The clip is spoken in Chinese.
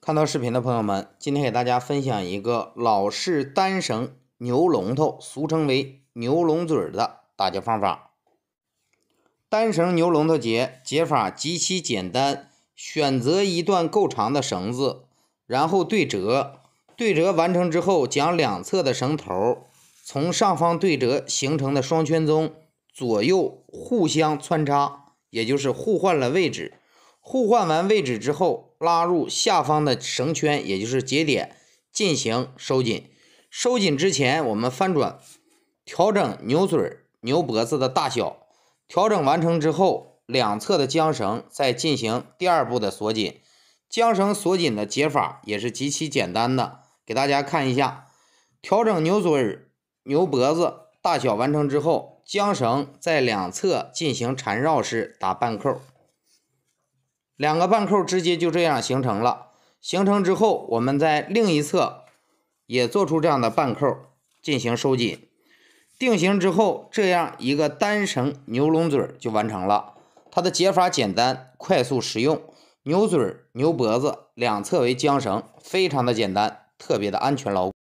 看到视频的朋友们，今天给大家分享一个老式单绳牛龙头，俗称为牛龙嘴的打结方法。单绳牛龙头结结法极其简单，选择一段够长的绳子，然后对折。对折完成之后，将两侧的绳头从上方对折形成的双圈中左右互相穿插，也就是互换了位置。互换完位置之后，拉入下方的绳圈，也就是节点，进行收紧。收紧之前，我们翻转，调整牛嘴、牛脖子的大小。调整完成之后，两侧的缰绳再进行第二步的锁紧。缰绳锁紧的解法也是极其简单的，给大家看一下。调整牛嘴、牛脖子大小完成之后，缰绳在两侧进行缠绕式打半扣。两个半扣直接就这样形成了。形成之后，我们在另一侧也做出这样的半扣进行收紧。定型之后，这样一个单绳牛龙嘴就完成了。它的解法简单、快速实用。牛嘴、牛脖子两侧为缰绳，非常的简单，特别的安全牢固。